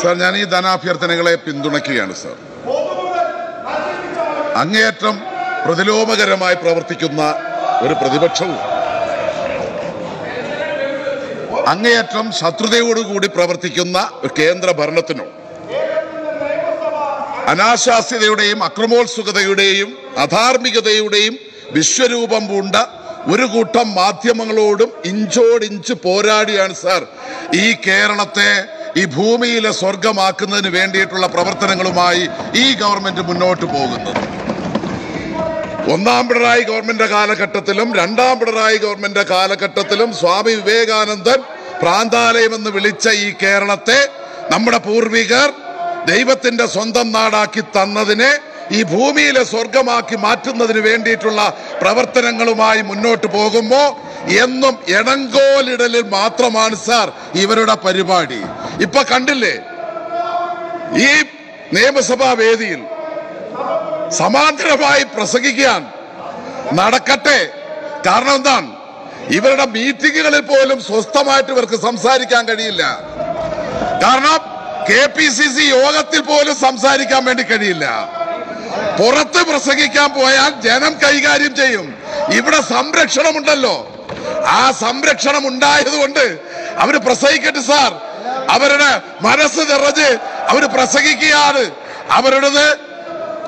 Sir ഞാൻ ഈ ധനാഭ്യർത്ഥനകളെ പിന്തുണയ്ക്കുകയാണ് sir. അങ്ങേയറ്റം പ്രതിലോമകരമായി പ്രവർത്തിക്കുന്ന ഒരു പ്രതിപക്ഷവും. അങ്ങേയറ്റം ശത്രുതയോടുകൂടി പ്രവർത്തിക്കുന്ന ഒരു കേന്ദ്ര ഭരണത്തിനും അനാശാസ്യതയുടെയും അക്രമോത്സുകതയുടെയും അധാർമികതയുടെയും വിശ്വരൂപം പൂണ്ട ഒരു കൂട്ടം മാധ്യമങ്ങളോടും ഇഞ്ചോടിഞ്ച് പോരാടിയാണ് സാർ. ഈ കേരളത്തെ ഈ ഭൂമിയിലെ സ്വർഗമാക്കുന്നതിന് വേണ്ടിയിട്ടുള്ള പ്രവർത്തനങ്ങളുമായി ഈ ഗവൺമെന്റ് മുന്നോട്ട് പോകുന്നത് ഒന്നാം പിണറായി ഗവൺമെന്റ് കാലഘട്ടത്തിലും രണ്ടാം പിണറായി ഗവൺമെന്റ് കാലഘട്ടത്തിലും സ്വാമി വിവേകാനന്ദൻ പ്രാന്താലയം എന്ന് വിളിച്ച ഈ കേരളത്തെ നമ്മുടെ പൂർവികർ ദൈവത്തിന്റെ സ്വന്തം നാടാക്കി തന്നതിനെ ഈ ഭൂമിയിലെ സ്വർഗമാക്കി മാറ്റുന്നതിന് വേണ്ടിയിട്ടുള്ള പ്രവർത്തനങ്ങളുമായി മുന്നോട്ട് പോകുമ്പോ എന്നും എടങ്കോലിടലിൽ മാത്രമാണ് സാർ ഇവരുടെ പരിപാടി. ഇപ്പൊ കണ്ടില്ലേ? ഈ നിയമസഭാ വേദിയിൽ സമാന്തരമായി പ്രസംഗിക്കാൻ നടക്കട്ടെ. കാരണം എന്താണ്? ഇവരുടെ മീറ്റിങ്ങുകളിൽ പോലും സ്വസ്ഥമായിട്ട് ഇവർക്ക് സംസാരിക്കാൻ കഴിയില്ല. കാരണം കെ പി സി സി യോഗത്തിൽ പോലും സംസാരിക്കാൻ വേണ്ടി കഴിയില്ല. പുറത്ത് പ്രസംഗിക്കാൻ പോയാൽ ജനം കൈകാര്യം ചെയ്യും. ഇവിടെ സംരക്ഷണമുണ്ടല്ലോ. ആ സംരക്ഷണം ഉണ്ടായതുകൊണ്ട് അവർ പ്രസംഗിക്കട്ടെ സാർ. അവരുടെ മനസ്സ് നിറഞ്ഞ് അവർ പ്രസംഗിക്കുകയാണ്. അവരുടേത്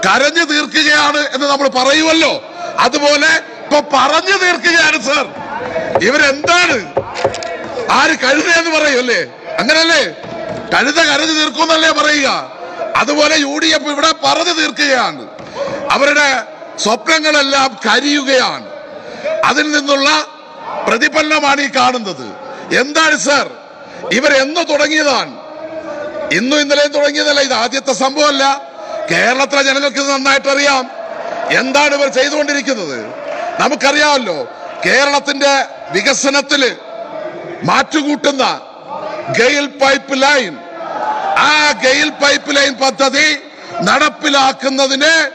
കരഞ്ഞു തീർക്കുകയാണ് എന്ന് നമ്മൾ പറയുമല്ലോ. അതുപോലെ ഇപ്പൊ പറഞ്ഞു തീർക്കുകയാണ് സർ. ഇവരെന്താണ്? ആര് കഴുതയെന്ന് പറയൂല്ലേ? അങ്ങനല്ലേ? കഴുത കരഞ്ഞു തീർക്കുമെന്നല്ലേ പറയുക. അതുപോലെ യു ഡി എഫ് ഇവിടെ പറഞ്ഞു തീർക്കുകയാണ്. അവരുടെ സ്വപ്നങ്ങളെല്ലാം കരിയുകയാണ്. അതിൽ നിന്നുള്ള പ്രതിഫലനമാണ് ഈ കാണുന്നത്. എന്താണ് സാർ? ഇവരെന്ന് തുടങ്ങിയതാണ്. ഇന്നും ഇന്നലെയും തുടങ്ങിയതല്ല. ഇത് ആദ്യത്തെ സംഭവമല്ല. കേരളത്തിലെ ജനങ്ങൾക്ക് ഇത് നന്നായിട്ട് അറിയാം എന്താണ് ഇവർ ചെയ്തുകൊണ്ടിരിക്കുന്നത്? നമുക്കറിയാമല്ലോ കേരളത്തിന്റെ വികസനത്തിൽ മാറ്റുകൂട്ടുന്ന ഗെയിൽ പൈപ്പ് ലൈൻ. ആ ഗെയിൽ പൈപ്പ് ലൈൻ പദ്ധതി നടപ്പിലാക്കുന്നതിന്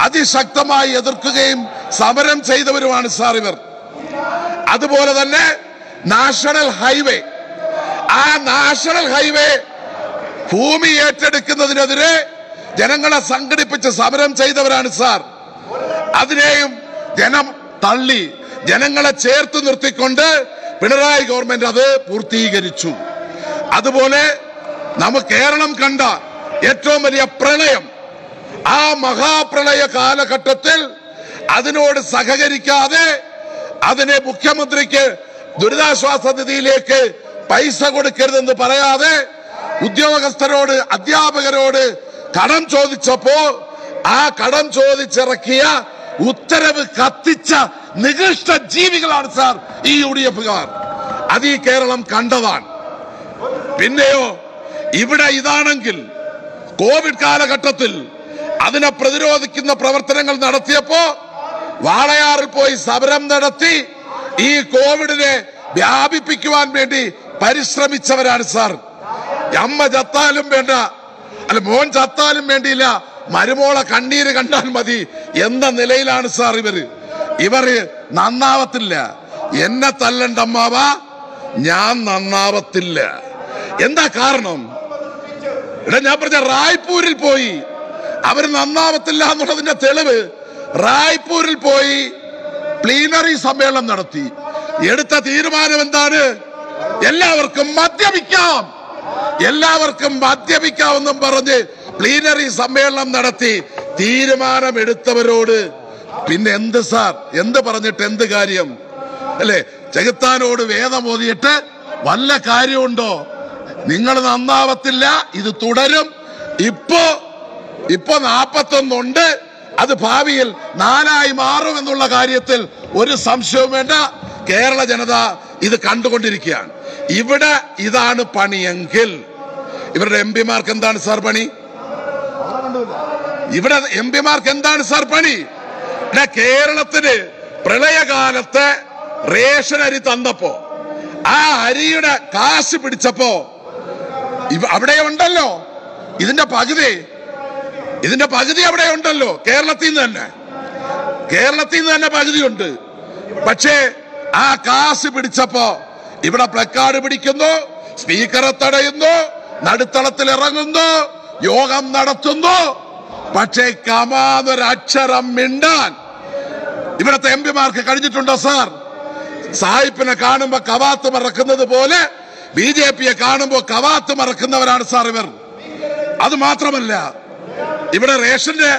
അതിശക്തമായി എതിർക്കുകയും സമരം ചെയ്തവരുമാണ് സാർ ഇവർ. അതുപോലെ തന്നെ നാഷണൽ ഹൈവേ. ആ നാഷണൽ ഹൈവേ ഭൂമി ഏറ്റെടുക്കുന്നതിനെതിരെ ജനങ്ങളെ സംഘടിപ്പിച്ച് സമരം ചെയ്തവരാണ് സാർ. അതിനെയും ജനം തള്ളി ജനങ്ങളെ ചേർത്ത് നിർത്തിക്കൊണ്ട് പിണറായി ഗവൺമെന്റ് അത് പൂർത്തീകരിച്ചു. അതുപോലെ നമ്മ കേരളം കണ്ട ഏറ്റവും വലിയ പ്രളയം ആ മഹാപ്രളയ കാലഘട്ടത്തിൽ അതിനോട് സഹകരിക്കാതെ അതിനെ മുഖ്യമന്ത്രിക്ക് ദുരിതാശ്വാസ നിധിയിലേക്ക് പൈസ കൊടുക്കരുതെന്ന് പറയാതെ ഉദ്യോഗസ്ഥരോട് അധ്യാപകരോട് കടം ചോദിച്ചപ്പോ ആ കടം ചോദിച്ചിറക്കിയ ഉത്തരവ് കത്തിച്ച നികൃഷ്ട ജീവികളാണ് സാർ ഈ യു ഡി എഫുകാർ അത് ഈ കേരളം കണ്ടതാണ് പിന്നെയോ ഇവിടെ ഇതാണെങ്കിൽ കോവിഡ് കാലഘട്ടത്തിൽ അതിനെ പ്രതിരോധിക്കുന്ന പ്രവർത്തനങ്ങൾ നടത്തിയപ്പോ വാളയാറിൽ പോയി സമരം നടത്തി ഈ കോവിഡിനെ വ്യാപിപ്പിക്കുവാൻ വേണ്ടി പരിശ്രമിച്ചവരാണ് സാർ. അമ്മ ചത്താലും വേണ്ട അല്ല മോൻ ചത്താലും വേണ്ടിയില്ല. മരുമോളെ കണ്ണീര് കണ്ടാൽ മതി. എന്ന നിലയിലാണ് സാർ ഇവർ. ഇവർ നന്നാവത്തില്ല. എന്നെ തല്ലണ്ട അമ്മാവ ഞാൻ നന്നാവത്തില്ല. എന്താ കാരണം? ഇവിടെ ഞാൻ പറഞ്ഞ റായ്പൂരിൽ പോയി. അവർ നന്നാവത്തില്ല എന്നുള്ളതിന്റെ തെളിവ് റായ്പൂരിൽ പോയി പ്ലീനറി സമ്മേളനം നടത്തി. എടുത്ത തീരുമാനം എന്താണ്? എല്ലാവർക്കും മദ്യപിക്കാം. എല്ലാവർക്കും മദ്യപിക്കാമെന്നും പറഞ്ഞ് പ്ലീനറി സമ്മേളനം നടത്തി തീരുമാനമെടുത്തവരോട് പിന്നെ എന്ത് സാർ? എന്ത് പറഞ്ഞിട്ട് എന്ത് കാര്യം? അല്ലെ? ചെകുത്താനോട് വേദം ഓതിയിട്ട് വല്ല കാര്യമുണ്ടോ? നിങ്ങൾ നന്നാവത്തില്ല ഇത് തുടരും. ഇപ്പോ ഇപ്പൊ നാപ്പത്തൊന്നുണ്ട്. അത് ഭാവിയിൽ നാലായി മാറും എന്നുള്ള കാര്യത്തിൽ ഒരു സംശയവും വേണ്ട. കേരള ജനത ഇത് കണ്ടുകൊണ്ടിരിക്കുകയാണ്. ഇവിടെ ഇതാണ് പണിയെങ്കിൽ ഇവരുടെ എം പിമാർക്ക് എന്താണ് സാർ പണി? ഇവിടെ എം പിമാർക്ക് എന്താണ് സാർ പണി? കേരളത്തിന് പ്രളയകാലത്ത് റേഷൻ അരി തന്നപ്പോ ആ അരിയുടെ കാശ് പിടിച്ചപ്പോ അവിടെ ഉണ്ടല്ലോ. ഇതിന്റെ പകുതി ഇതിന്റെ പകുതി അവിടെ ഉണ്ടല്ലോ കേരളത്തിൽ നിന്ന് തന്നെ. കേരളത്തിൽ നിന്ന് തന്നെ പകുതിയുണ്ട്. പക്ഷേ ആ കാശ് പിടിച്ചപ്പോ ഇവിടെ പ്ലക്കാർഡ് പിടിക്കുന്നു സ്പീക്കറെ തടയുന്നു നടുത്തളത്തിൽ ഇറങ്ങുന്നു യോഗം നടത്തുന്നു. പക്ഷേ കമാതൊരക്ഷരം മിണ്ടാൻ. ഇവിടത്തെ എം പിമാർക്ക് കഴിഞ്ഞിട്ടുണ്ടോ സാർ സായിപ്പിനെ കാണുമ്പോ കവാത്ത് മറക്കുന്നത് പോലെ ബി ജെ പിയെ കാണുമ്പോ കവാത്ത് മറക്കുന്നവരാണ് സാർ ഇവർ. അത് മാത്രമല്ല ഇവിടെ റേഷന്റെ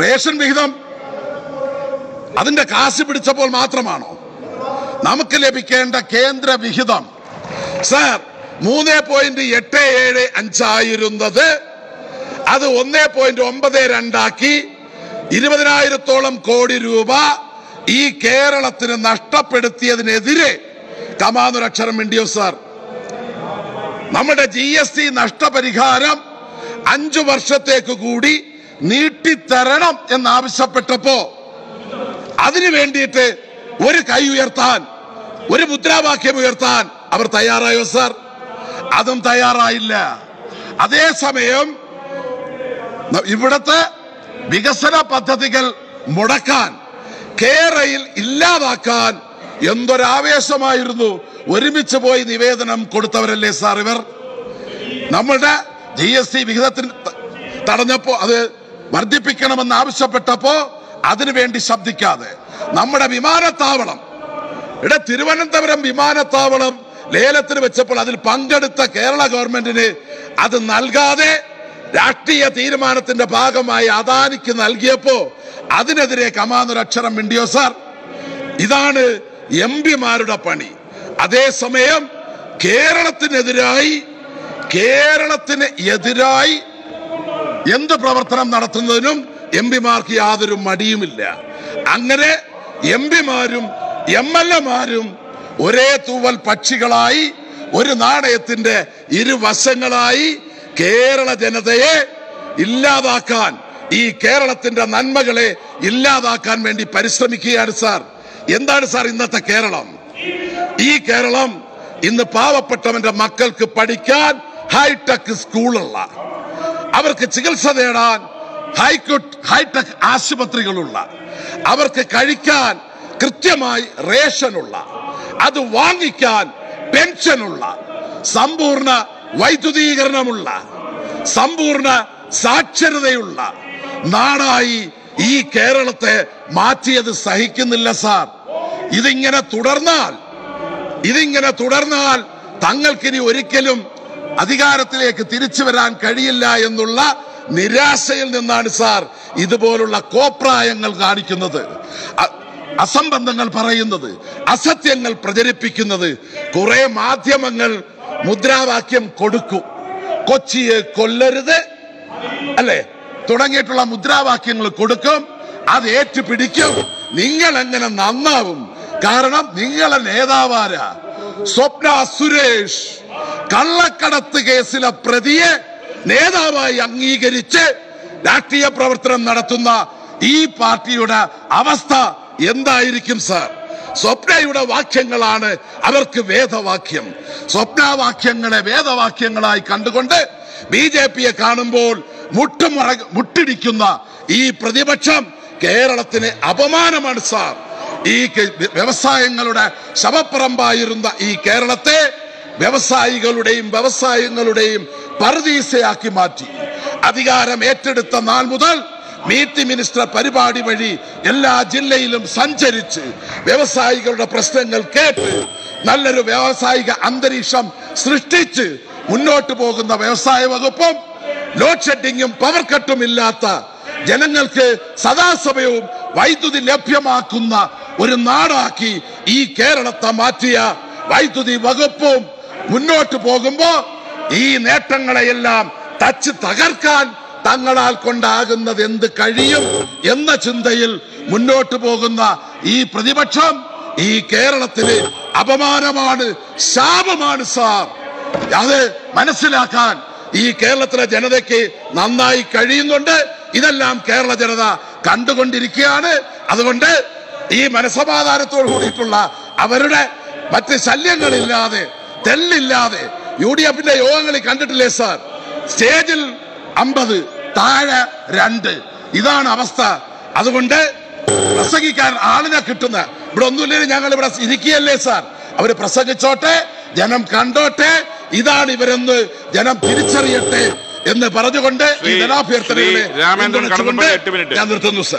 റേഷൻ വിഹിതം അതിന്റെ കാശ് പിടിച്ചപ്പോൾ മാത്രമാണോ? നമുക്ക് ലഭിക്കേണ്ട കേന്ദ്ര വിഹിതം. സാർ മൂന്ന് പോയിന്റ് എട്ട് ഏഴ് അഞ്ചായിരുന്നത് അത് ഒന്ന് പോയിന്റ് ഒമ്പത് രണ്ടാക്കി ഇരുപതിനായിരത്തോളം കോടി രൂപ ഈ കേരളത്തിന് നഷ്ടപ്പെടുത്തിയതിനെതിരെ കമാനൊരക്ഷരം മിണ്ടിയോ സാർ? നമ്മുടെ ജി എസ് ടി നഷ്ടപരിഹാരം അഞ്ചു വർഷത്തേക്ക് കൂടി നീട്ടിത്തരണം എന്നാവശ്യപ്പെട്ടപ്പോ അതിനു വേണ്ടിയിട്ട് ഒരു കൈ ഉയർത്താൻ ഒരു മുദ്രാവാക്യം ഉയർത്താൻ അവർ തയ്യാറായോ സർ? അതും തയ്യാറായില്ല. അതേസമയം ഇവിടത്തെ വികസന പദ്ധതികൾ മുടക്കാൻ കേരയിൽ ഇല്ലാതാക്കാൻ എന്തൊരാവേശമായിരുന്നു. ഒരുമിച്ച് പോയി നിവേദനം കൊടുത്തവരല്ലേ സാർ ഇവർ? നമ്മളുടെ ജി എസ് ടി വിഹിതത്തിന് തടഞ്ഞപ്പോ അത് വർദ്ധിപ്പിക്കണമെന്ന് ആവശ്യപ്പെട്ടപ്പോ അതിനുവേണ്ടി ശബ്ദിക്കാതെ. നമ്മുടെ വിമാനത്താവളം ഇവിടെ തിരുവനന്തപുരം വിമാനത്താവളം ലേലത്തിന് വെച്ചപ്പോൾ അതിൽ പങ്കെടുത്ത കേരള ഗവൺമെന്റിന് അത് നൽകാതെ രാഷ്ട്രീയ തീരുമാനത്തിന്റെ ഭാഗമായി അദാനിക്ക് നൽകിയപ്പോ അതിനെതിരെ കമാന്നൊരക്ഷരം മിണ്ടിയോ സാർ? ഇതാണ് എം പിമാരുടെ പണി. അതേസമയം കേരളത്തിനെതിരായി കേരളത്തിന് എതിരായി എന്ത് പ്രവർത്തനം നടത്തുന്നതിനും എം പിമാർക്ക് യാതൊരു മടിയുമില്ല. അങ്ങനെ എം പിമാരും എം എൽ എമാരും ഒരേ തൂവൽ പക്ഷികളായി ഒരു നാണയത്തിന്റെ ഇരുവശങ്ങളായി കേരള ജനതയെ ഇല്ലാതാക്കാൻ ഈ കേരളത്തിന്റെ നന്മകളെ ഇല്ലാതാക്കാൻ വേണ്ടി പരിശ്രമിക്കുകയാണ് സാർ. എന്താണ് സാർ ഇന്നത്തെ കേരളം? ഈ കേരളം ഇന്ന് പാവപ്പെട്ടവന്റെ മക്കൾക്ക് പഠിക്കാൻ ഹൈടെക് സ്കൂളുള്ള അവർക്ക് ചികിത്സ നേടാൻ ഹൈക്കോട്ട് ഹൈടെക് ആശുപത്രികളുള്ള അവർക്ക് കഴിക്കാൻ കൃത്യമായി റേഷനുള്ള അത് വാങ്ങിക്കാൻ പെൻഷനുള്ള സമ്പൂർണ വൈദ്യുതീകരണമുള്ള സമ്പൂർണ സാക്ഷരതയുള്ള നാടായി ഈ കേരളത്തെ മാറ്റിയത് സഹിക്കുന്നില്ല സാർ. ഇതിങ്ങനെ തുടർന്നാൽ ഇതിങ്ങനെ തുടർന്നാൽ തങ്ങൾക്കിനി ഒരിക്കലും അധികാരത്തിലേക്ക് തിരിച്ചു വരാൻ കഴിയില്ല എന്നുള്ള നിരാശയിൽ നിന്നാണ് സാർ ഇതുപോലുള്ള കോപ്രായങ്ങൾ കാണിക്കുന്നത്. അസംബന്ധങ്ങൾ പറയുന്നത് അസത്യങ്ങൾ പ്രചരിപ്പിക്കുന്നത് കുറെ മാധ്യമങ്ങൾ മുദ്രാവാക്യം കൊടുക്കും. കൊച്ചിയെ കൊല്ലരുത് അല്ലെ? തുടങ്ങിയിട്ടുള്ള മുദ്രാവാക്യങ്ങൾ കൊടുക്കും അത് ഏറ്റുപിടിക്കും. നിങ്ങൾ എങ്ങനെ നന്നാവും? കാരണം നിങ്ങളെ നേതാവാരാ? സ്വപ്ന സുരേഷ് കള്ളക്കടത്ത് കേസിലെ പ്രതിയെ നേതാവായി അംഗീകരിച്ച് രാഷ്ട്രീയ പ്രവർത്തനം നടത്തുന്ന ഈ പാർട്ടിയുടെ അവസ്ഥ എന്തായിരിക്കും സാർ? സ്വപ്നയുടെ വാക്യങ്ങളാണ് അവർക്ക് വേദവാക്യം. സ്വപ്നവാക്യങ്ങളെ വേദവാക്യങ്ങളായി കണ്ടുകൊണ്ട് ബി ജെ പിയെ കാണുമ്പോൾ മുട്ടുമുറ മുട്ടിടിക്കുന്ന ഈ പ്രതിപക്ഷം കേരളത്തിന് അപമാനമാണ് സാർ. ഈ വ്യവസായങ്ങളുടെ ശവപ്പറമ്പായിരുന്ന ഈ കേരളത്തെ വ്യവസായികളുടെയും വ്യവസായങ്ങളുടെയും പറുദീസയാക്കി മാറ്റി. അധികാരം ഏറ്റെടുത്ത നാൾ മുതൽ മീറ്റ് മിനിസ്റ്റർ പരിപാടി വഴി എല്ലാ ജില്ലയിലും സഞ്ചരിച്ച് വ്യവസായികളുടെ പ്രശ്നങ്ങൾ കേട്ട് നല്ലൊരു വ്യാവസായിക അന്തരീക്ഷം സൃഷ്ടിച്ച് മുന്നോട്ട് പോകുന്ന വ്യവസായ വകുപ്പും ലോഡ് ഷെഡിങ്ങും പവർ കട്ടും ഇല്ലാത്ത ജനങ്ങൾക്ക് സദാസമയവും വൈദ്യുതി ലഭ്യമാക്കുന്ന ഒരു നാടാക്കി ഈ കേരളത്തെ മാറ്റിയ വൈദ്യുതി വകുപ്പും മുന്നോട്ട് പോകുമ്പോ ഈ നേട്ടങ്ങളെയെല്ലാം തച്ച് തകർക്കാൻ തങ്ങളാൽ കൊണ്ടാകുന്നത് എന്ത് കഴിയും എന്ന ചിന്തയിൽ മുന്നോട്ട് പോകുന്ന ഈ പ്രതിപക്ഷം ഈ കേരളത്തിലെ അപമാനമാണ് ശാപമാണ് സാർ. അത് മനസ്സിലാക്കാൻ ഈ കേരളത്തിലെ ജനതയ്ക്ക് നന്നായി കഴിയുന്നുണ്ട്. ഇതെല്ലാം കേരള ജനത കണ്ടുകൊണ്ടിരിക്കുകയാണ്. അതുകൊണ്ട് ഈ മനസമാധാനത്തോട് കൂടിയിട്ടുള്ള അവരുടെ മറ്റ് ശല്യങ്ങളില്ലാതെ തെല്ലില്ലാതെ യു ഡി എഫിന്റെ യോഗങ്ങളിൽ കണ്ടിട്ടില്ലേ സാർ? സ്റ്റേജിൽ അമ്പത് താഴെ രണ്ട്. ഇതാണ് അവസ്ഥ. അതുകൊണ്ട് പ്രസംഗിക്കാൻ ആളിനെ കിട്ടുന്ന ഇവിടെ ഒന്നുമില്ലെങ്കിൽ ഞങ്ങൾ ഇവിടെ ഇരിക്കുകയല്ലേ സാർ? അവർ പ്രസംഗിച്ചോട്ടെ ജനം കണ്ടോട്ടെ ഇതാണ് ഇവരെന്ന് ജനം തിരിച്ചറിയട്ടെ എന്ന് പറഞ്ഞുകൊണ്ട് ഈ ജനാഭ്യർത്ഥനകളെ. ഞാൻ നിർത്തുന്നു സർ.